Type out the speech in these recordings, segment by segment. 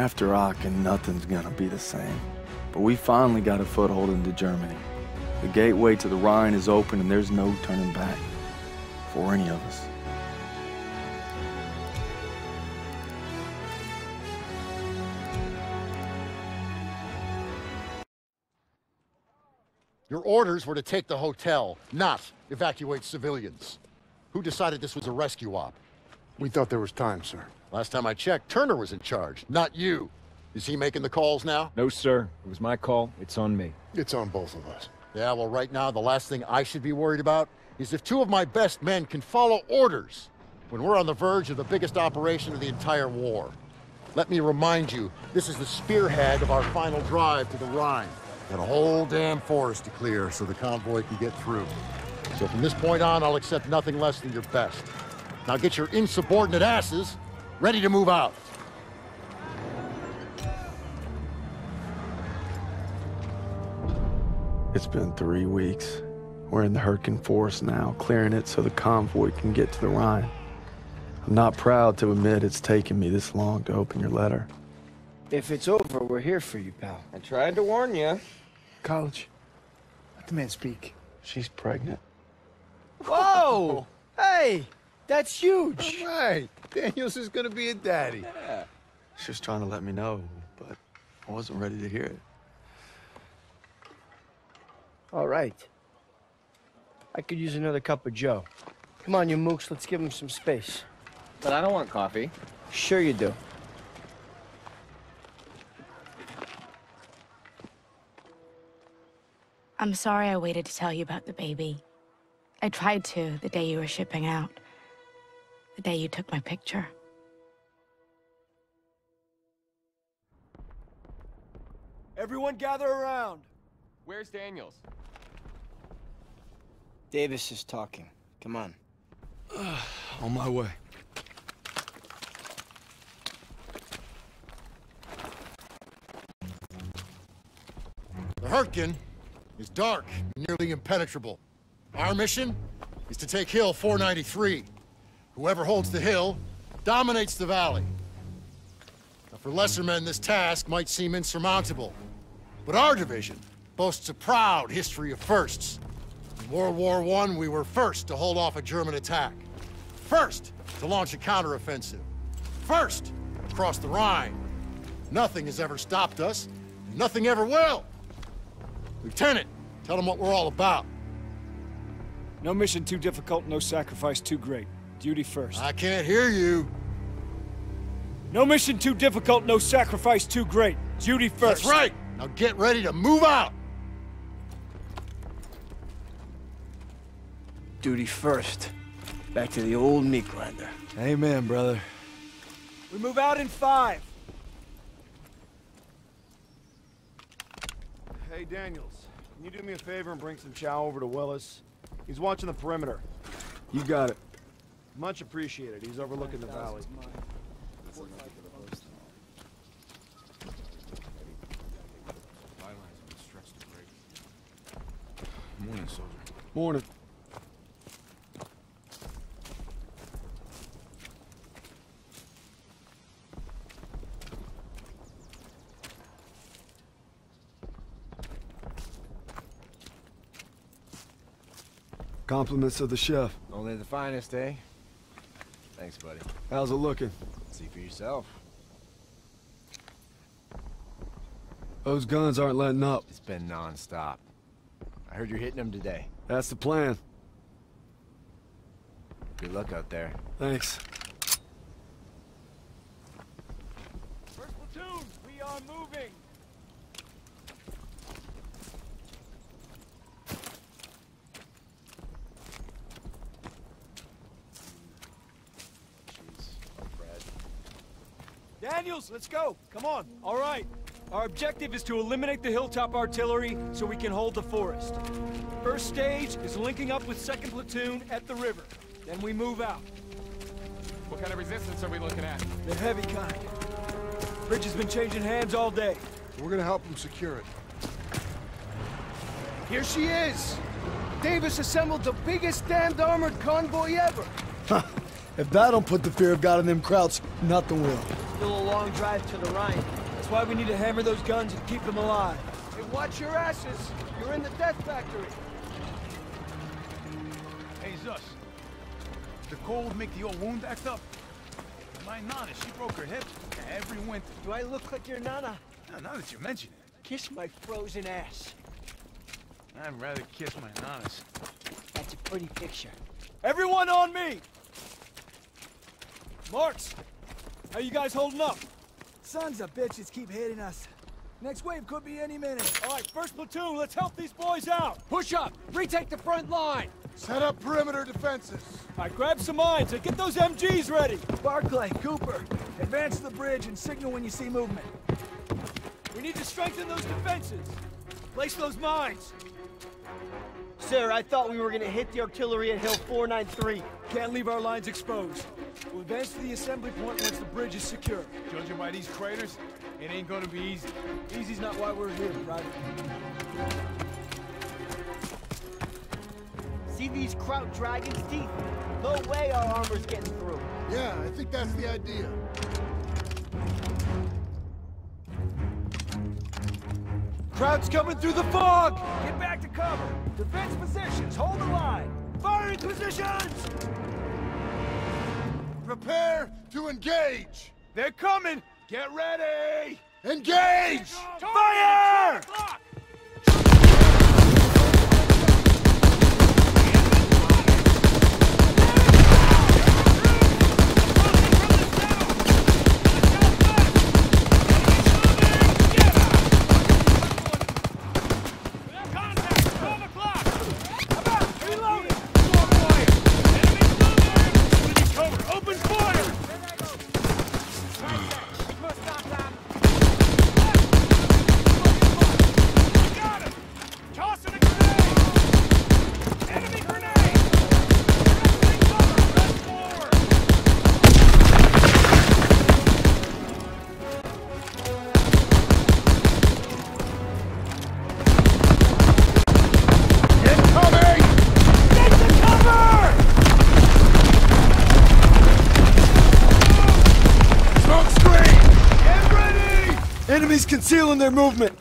After Aachen, nothing's gonna be the same. But we finally got a foothold into Germany. The gateway to the Rhine is open and there's no turning back. For any of us. Your orders were to take the hotel, not evacuate civilians. Who decided this was a rescue op? We thought there was time, sir. Last time I checked, Turner was in charge, not you. Is he making the calls now? No, sir. It was my call. It's on me. It's on both of us. Yeah, well, right now, the last thing I should be worried about is if two of my best men can follow orders when we're on the verge of the biggest operation of the entire war. Let me remind you, this is the spearhead of our final drive to the Rhine. Got a whole damn forest to clear so the convoy can get through. So from this point on, I'll accept nothing less than your best. Now get your insubordinate asses ready to move out. It's been three weeks. We're in the Hürtgen Forest now, clearing it so the convoy can get to the Rhine. I'm not proud to admit it's taken me this long to open your letter. If it's over, we're here for you, pal. I tried to warn you. College. Let the man speak. She's pregnant. Whoa! hey, that's huge. Right. Daniels is gonna be a daddy. She was trying to let me know, but I wasn't ready to hear it. All right. I could use another cup of Joe. Come on, you mooks, let's give him some space. But I don't want coffee. Sure you do. I'm sorry I waited to tell you about the baby. I tried to the day you were shipping out. The day you took my picture. Everyone gather around. Where's Daniels? Davis is talking. Come on. On my way. The Hurtgen is dark, nearly impenetrable. Our mission is to take Hill 493. Whoever holds the hill dominates the valley. Now, for lesser men, this task might seem insurmountable. But our division boasts a proud history of firsts. In World War I, we were first to hold off a German attack. First to launch a counteroffensive. First across the Rhine. Nothing has ever stopped us, and nothing ever will. Lieutenant, tell them what we're all about. No mission too difficult, no sacrifice too great. Duty first. I can't hear you. No mission too difficult, no sacrifice too great. Duty first. That's right. Now get ready to move out. Duty first. Back to the old meat grinder. Amen, brother. We move out in five. Hey, Daniels, can you do me a favor and bring some chow over to Willis? He's watching the perimeter. You got it. Much appreciated. He's overlooking the valley. Morning, soldier. Morning. Compliments of the chef. Only the finest, eh? Thanks, buddy. How's it looking? See for yourself. Those guns aren't letting up. It's been non-stop. I heard you're hitting them today. That's the plan. Good luck out there. Thanks. First platoon, we are moving. Daniels, let's go. Come on. All right. Our objective is to eliminate the hilltop artillery so we can hold the forest. First stage is linking up with second platoon at the river. Then we move out. What kind of resistance are we looking at? The heavy kind. Bridge has been changing hands all day. We're gonna help him secure it. Here she is! Davis assembled the biggest damned armored convoy ever. If that don't put the fear of God in them krauts, nothing will. Still a long drive to the Rhine. That's why we need to hammer those guns and keep them alive. Hey, watch your asses. You're in the death factory. Hey, Zus. The cold make the old wound act up? My Nana, she broke her hip every winter. Do I look like your nana? Now, now that you mention it, Kiss my frozen ass. I'd rather kiss my Nanas. That's a pretty picture. Everyone on me! Marks, how you guys holding up? Sons of bitches keep hitting us. Next wave could be any minute. All right, first platoon, let's help these boys out. Push up! Retake the front line! Set up perimeter defenses. All right, grab some mines and get those MGs ready. Barclay, Cooper, advance to the bridge and signal when you see movement. We need to strengthen those defenses. Place those mines. Sir, I thought we were gonna hit the artillery at Hill 493. Can't leave our lines exposed. We'll advance to the assembly point once the bridge is secure. Judging by these craters, it ain't gonna be easy. Easy's not why we're here, Private. See these kraut dragon's teeth? No way our armor's getting through. Yeah, I think that's the idea. Kraut's coming through the fog! Get back to cover! Defense positions, hold the line! Firing positions! Prepare to engage! They're coming! Get ready! Engage! Fire! Concealing their movement.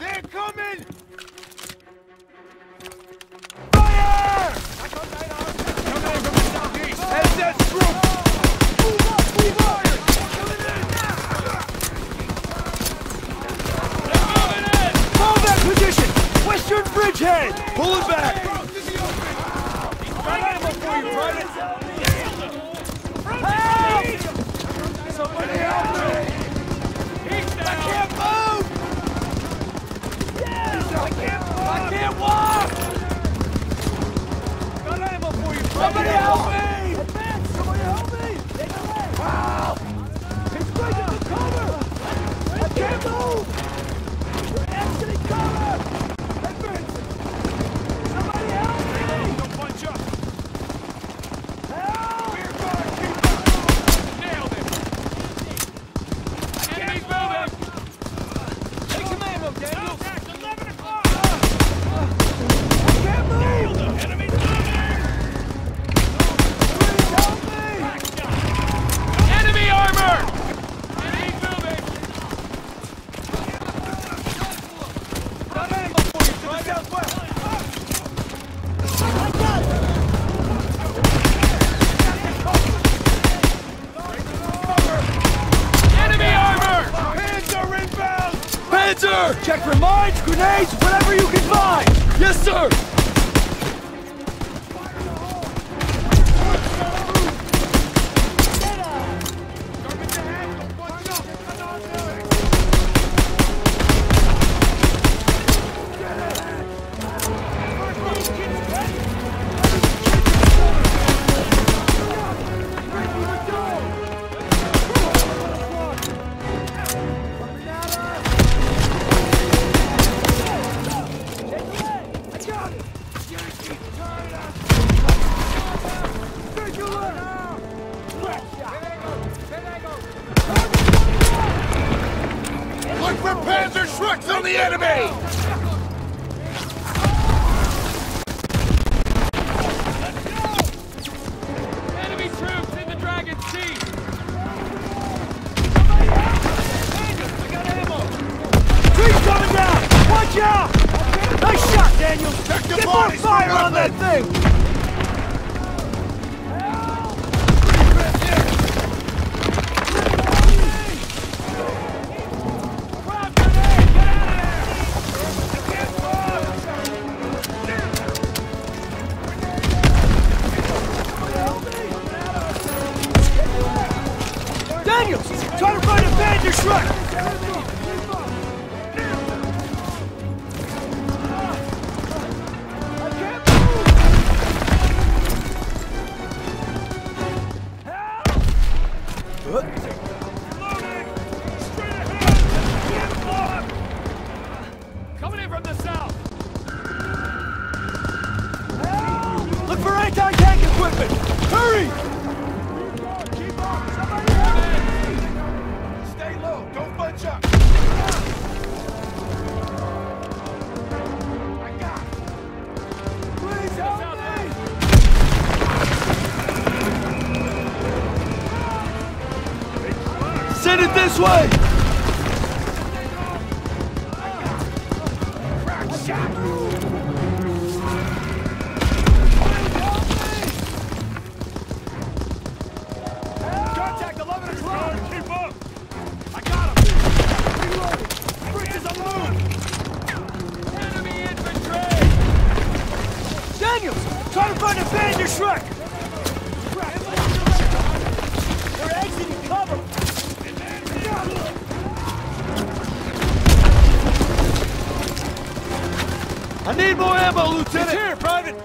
Need more ammo, Lieutenant! Here, Private!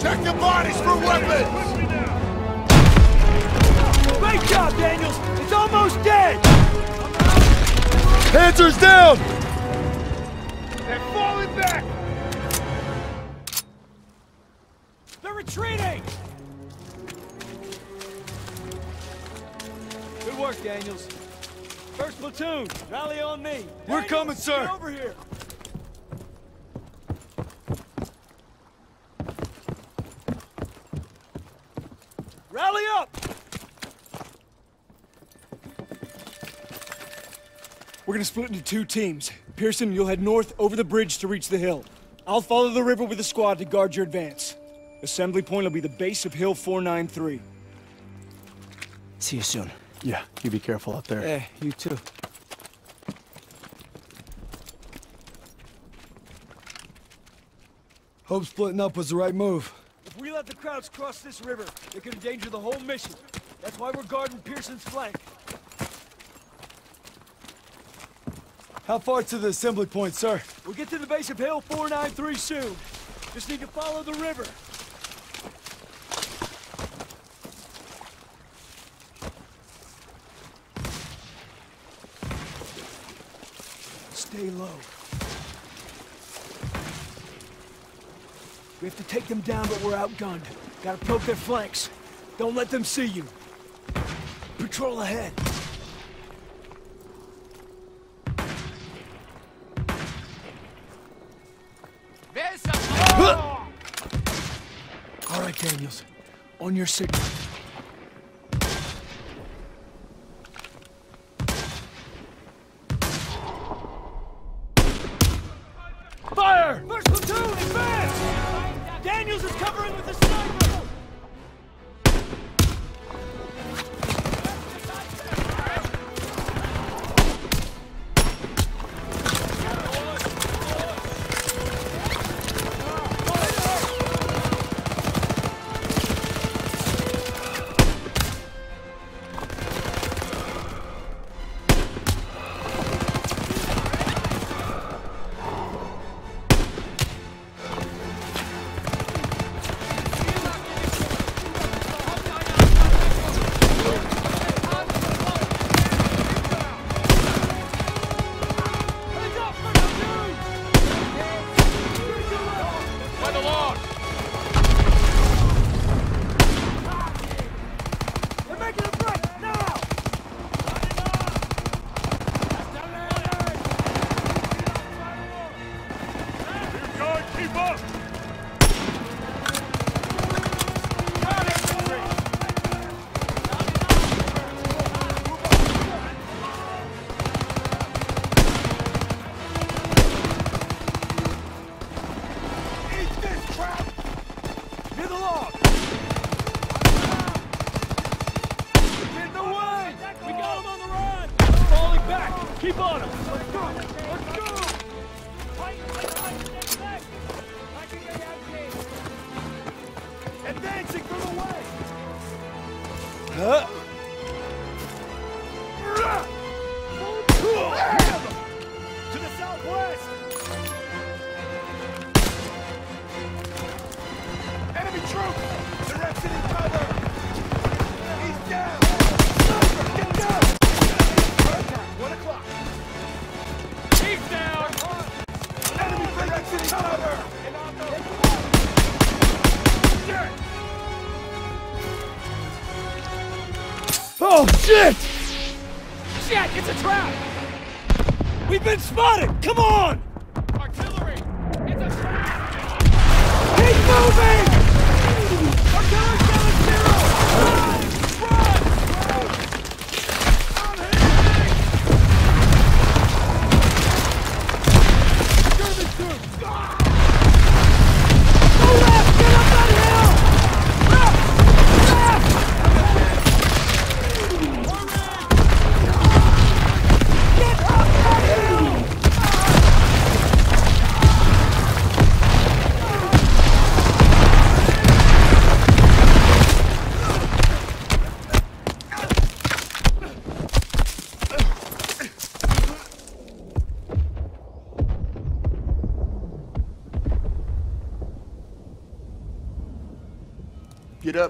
Check the bodies for weapons! Great job, Daniels! It's almost dead! Panzer's down! Platoon, rally on me. We're Daniels, coming, sir. Get over here. Rally up! We're gonna split into two teams. Pierson, you'll head north over the bridge to reach the hill. I'll follow the river with a squad to guard your advance. Assembly point will be the base of Hill 493. See you soon. Yeah, you be careful out there. Hey, you too. Hope splitting up was the right move. If we let the Krauts cross this river, it could endanger the whole mission. That's why we're guarding Pierson's flank. How far to the assembly point, sir? We'll get to the base of Hill 493 soon. Just need to follow the river. Stay low. We have to take them down, but we're outgunned. Gotta poke their flanks. Don't let them see you. Patrol ahead. All right, Daniels. On your signal. back! Keep on him! Let's go! Let's go! Fight! Fight! Stay back! I can get out here! Advancing from away! Huh? Oh, shit! Shit, it's a trap! We've been spotted! Come on! Artillery! It's a trap! Keep moving!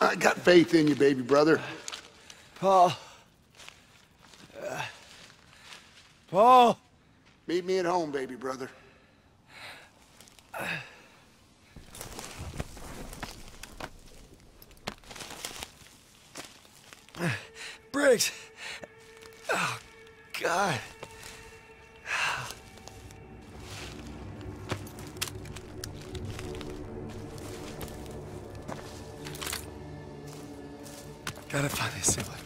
I got faith in you, baby brother. Paul. Uh, Paul! Meet me at home, baby brother. Briggs! Oh, God. Gotta find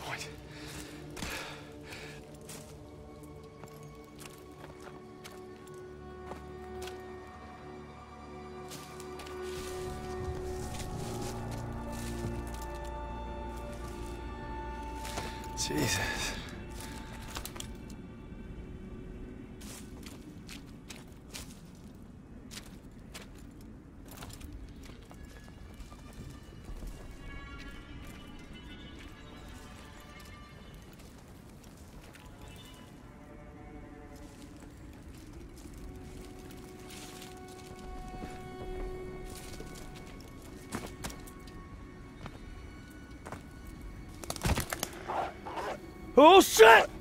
Oh, shit!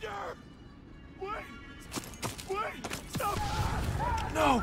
Surrender! Wait! Wait! Stop! No!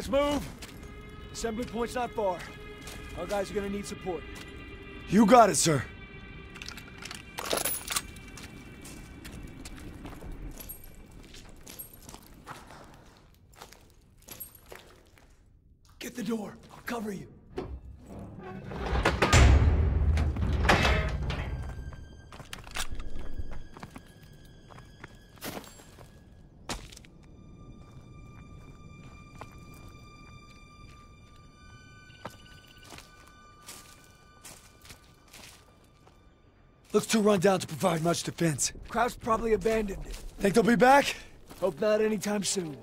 Let's move. Assembly point's not far. Our guys are gonna need support. You got it, sir. Looks too run down to provide much defense. Kraut's probably abandoned it. Think they'll be back? Hope not anytime soon.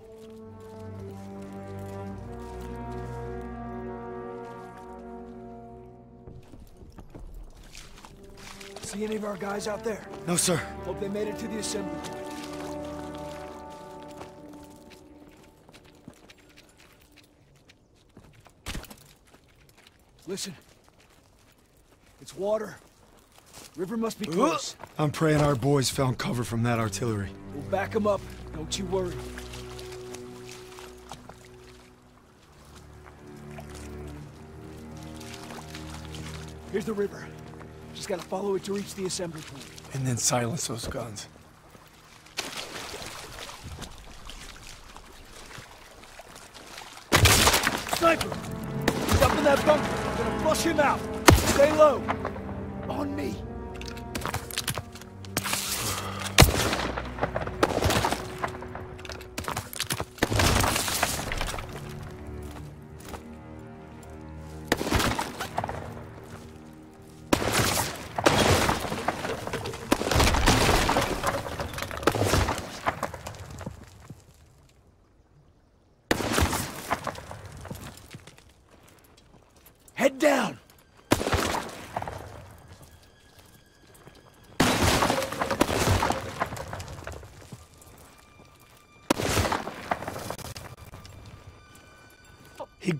See any of our guys out there? No, sir. Hope they made it to the assembly. Listen. It's water. River must be close. I'm praying our boys found cover from that artillery. We'll back them up. Don't you worry. Here's the river. Just gotta follow it to reach the assembly point. And then silence those guns. Sniper! He's up in that bunker. I'm gonna flush him out. Stay low.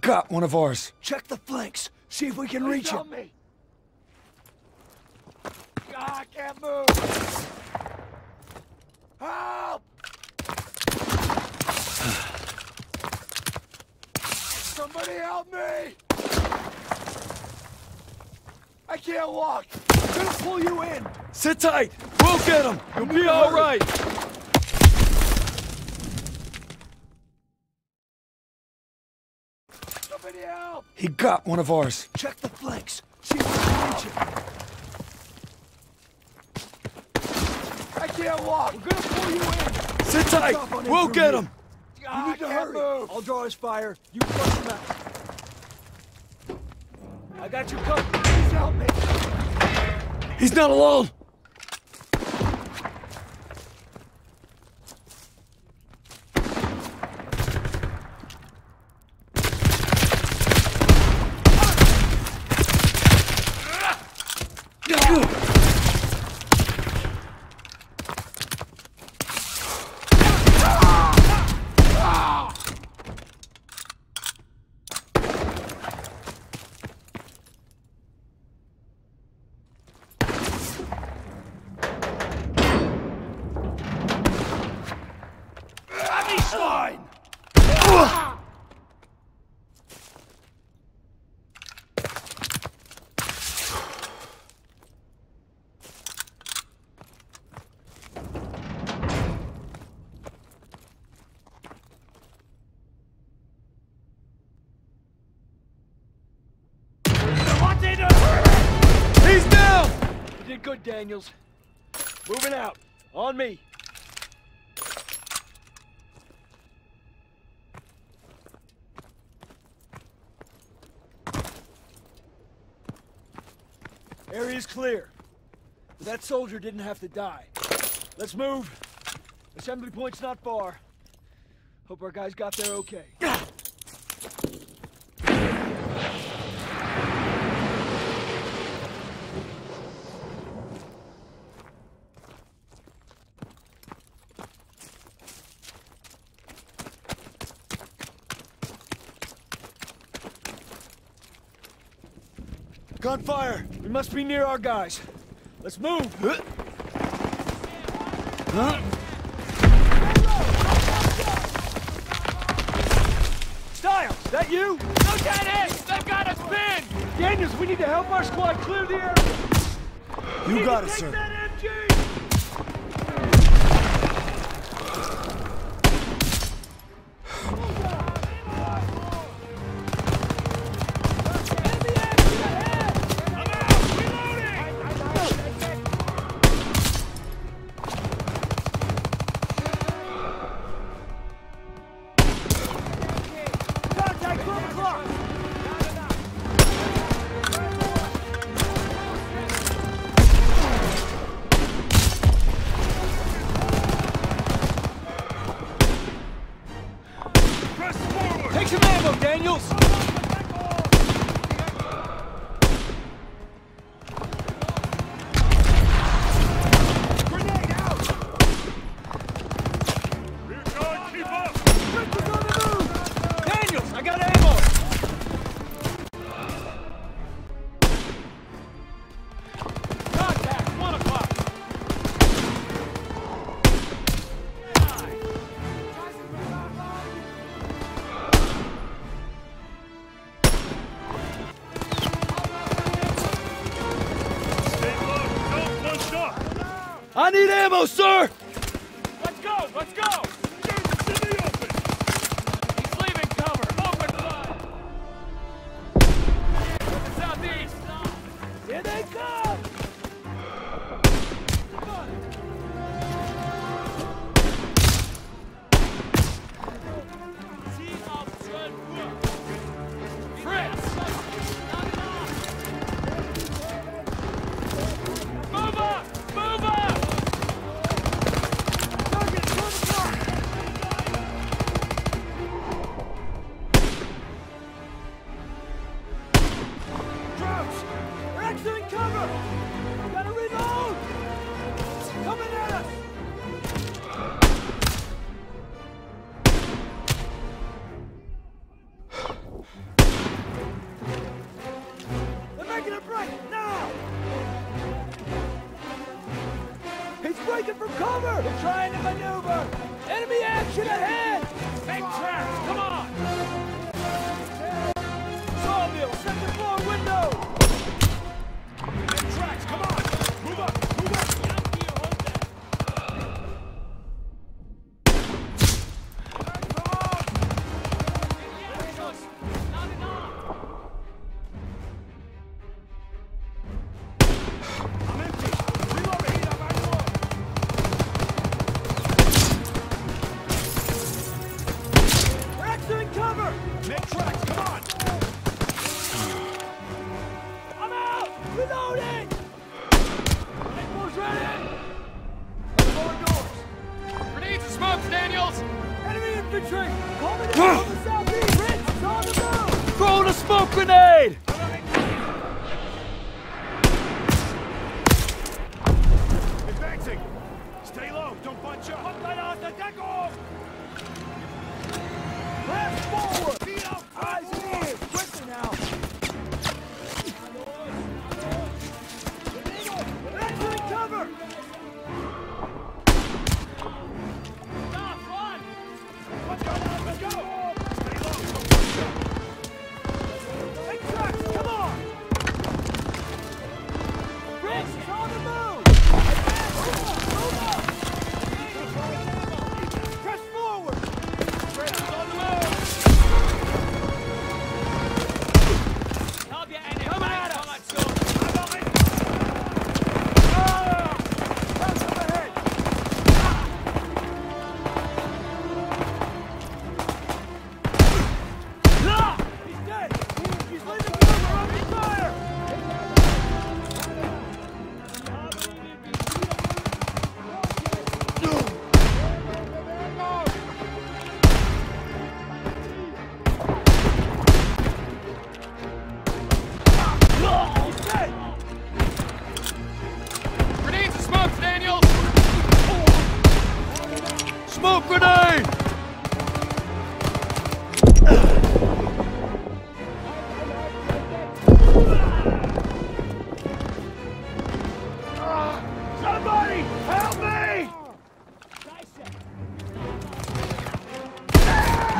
Got one of ours. Check the flanks. See if we can reach him. me. God, I can't move. Help! Somebody help me! I can't walk. I'm gonna pull you in. Sit tight. We'll get him. You'll be all right. Somebody got one of ours. Check the flanks. See if we can reach. I can't walk. We're gonna pull you in. Sit tight. off on him We'll get him. You Ah, need to hurry. Move. I'll draw his fire. You flush him out. I got you covered. Please help me. He's not alone. Fine. What they do? He's down. You good, Daniels. Moving out. On me. Area's clear. That soldier didn't have to die. Let's move. Assembly point's not far. Hope our guys got there okay. Gunfire! We must be near our guys. Let's move! Stiles! that you? Lieutenant! They've got us pinned! Daniels, we need to help our squad clear the area. You got it, sir. I need ammo, sir! Let's go! Let's go!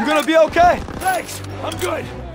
Gonna be okay? Thanks! I'm good!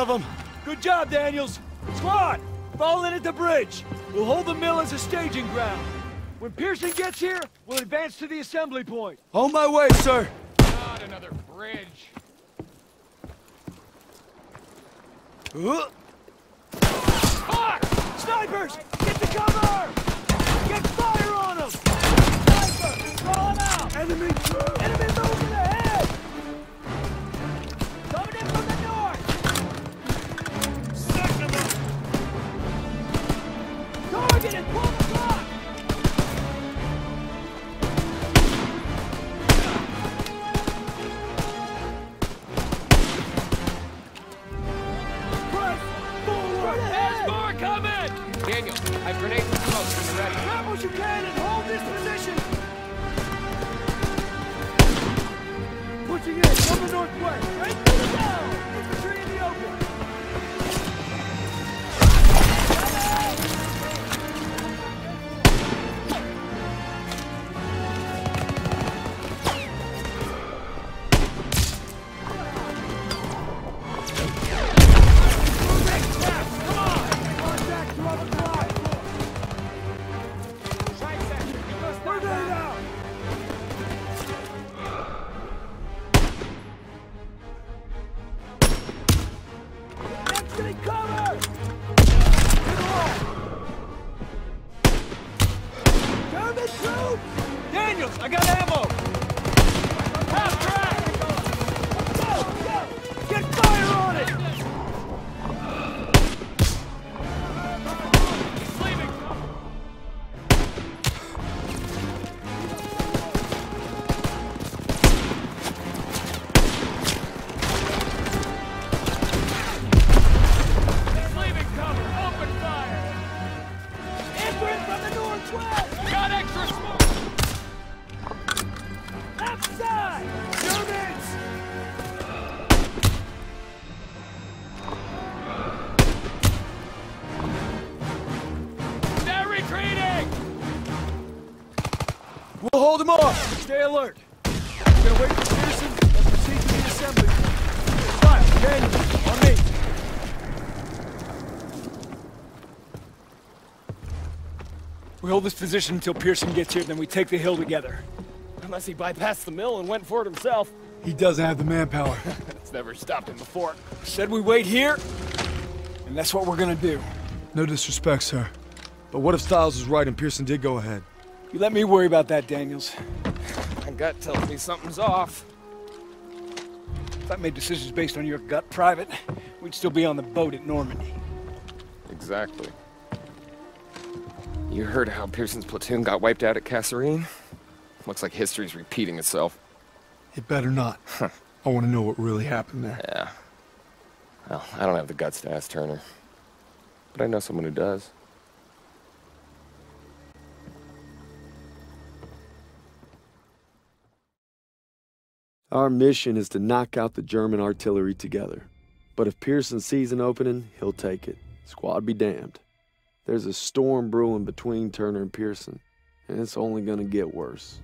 Of them. Good job, Daniels. Squad, fall in at the bridge. We'll hold the mill as a staging ground. When Pierson gets here, we'll advance to the assembly point. On my way, sir. Not another bridge. Uh. Fuck! Snipers! Get to cover! Get fire on them! Sniper! Call them out! Enemy! Enemy moving Target at 12 o'clock! Press forward! There's more coming! Daniels, I've grenades and smoke. Grab what you can and hold this position! Pushing in from the northwest, right through the town! Infantry We hold this position until Pierson gets here, then we take the hill together. Unless he bypassed the mill and went for it himself. He doesn't have the manpower. It's never stopped him before. Said we wait here, and that's what we're gonna do. No disrespect, sir. But what if Stiles is right and Pierson did go ahead? You let me worry about that, Daniels. My gut tells me something's off. If I made decisions based on your gut private, we'd still be on the boat at Normandy. Exactly. You heard how Pierson's platoon got wiped out at Kasserine? Looks like history's repeating itself. It better not. I want to know what really happened there. Yeah. Well, I don't have the guts to ask Turner. But I know someone who does. Our mission is to knock out the German artillery together. But if Pierson sees an opening, he'll take it. Squad be damned. There's a storm brewing between Turner and Pierson, and it's only gonna get worse.